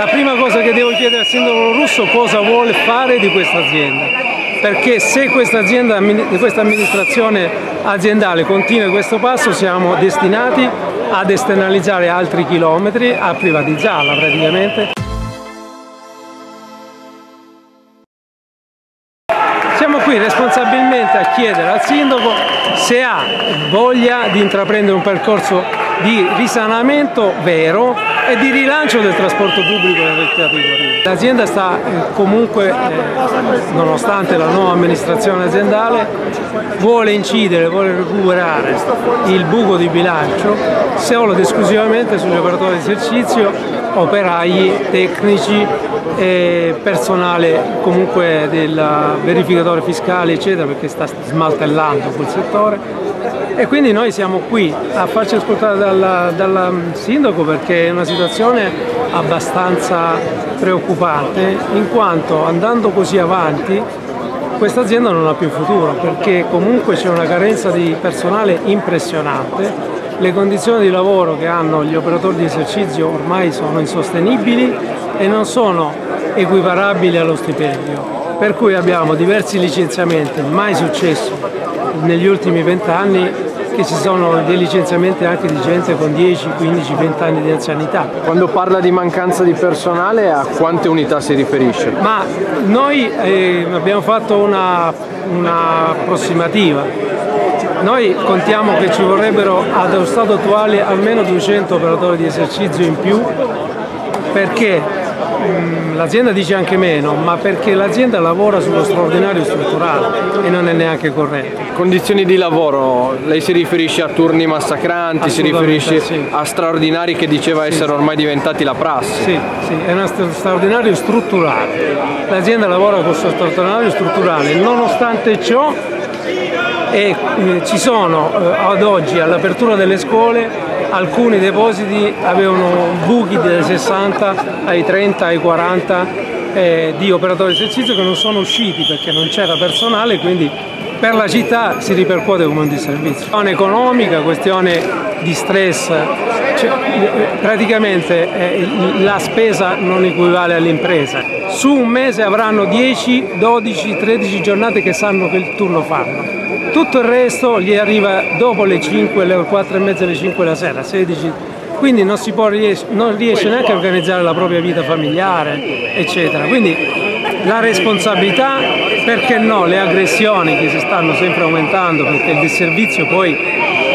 La prima cosa che devo chiedere al sindaco Russo cosa vuole fare di questa azienda, perché se questa, azienda, questa amministrazione aziendale continua questo passo siamo destinati ad esternalizzare altri chilometri, a privatizzarla praticamente. Siamo qui responsabilmente a chiedere al sindaco se ha voglia di intraprendere un percorso di risanamento vero e di rilancio del trasporto pubblico nel territorio. L'azienda sta eh, comunque, eh, nonostante la nuova amministrazione aziendale, vuole incidere, vuole recuperare il buco di bilancio solo ed esclusivamente sugli operatori di esercizio, operai, tecnici personale comunque del verificatore fiscale eccetera perché sta smaltellando quel settore e quindi noi siamo qui a farci ascoltare dal, sindaco perché è una situazione abbastanza preoccupante in quanto andando così avanti questa azienda non ha più futuro perché comunque c'è una carenza di personale impressionante, le condizioni di lavoro che hanno gli operatori di esercizio ormai sono insostenibili e non sono equiparabili allo stipendio. Per cui abbiamo diversi licenziamenti, mai successo negli ultimi vent'anni che ci sono dei licenziamenti anche di gente con 10, 15, 20 anni di anzianità. Quando parla di mancanza di personale a quante unità si riferisce? Ma noi eh, abbiamo fatto una, una approssimativa. Noi contiamo che ci vorrebbero allo stato attuale almeno 200 operatori di esercizio in più perché l'azienda dice anche meno, ma perché l'azienda lavora sullo straordinario strutturale e non è neanche corretto. Condizioni di lavoro, lei si riferisce a turni massacranti, si riferisce sì. a straordinari che diceva sì, essere ormai diventati la prassi? Sì, sì, è uno straordinario strutturale. L'azienda lavora con questo straordinario strutturale, nonostante ciò e, eh, ci sono eh, ad oggi all'apertura delle scuole alcuni depositi avevano buchi dai 60 ai 30 ai 40 eh, di operatori di esercizio che non sono usciti perché non c'era personale quindi per la città si ripercuote come un disservizio. Questione economica, questione di stress, cioè, praticamente eh, la spesa non equivale all'impresa. Su un mese avranno 10, 12, 13 giornate che sanno che il turno fanno tutto il resto gli arriva dopo le 5, le 4 e mezza, le 5 la sera, 16, quindi non, si può, non riesce neanche a organizzare la propria vita familiare, eccetera. Quindi la responsabilità, perché no, le aggressioni che si stanno sempre aumentando, perché il disservizio poi,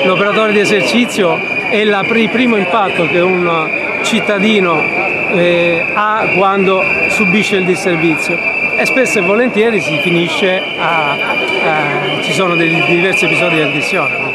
l'operatore di esercizio è il primo impatto che un cittadino eh, ha quando subisce il disservizio e spesso e volentieri si finisce a, a ci sono dei diversi episodi di aggressione.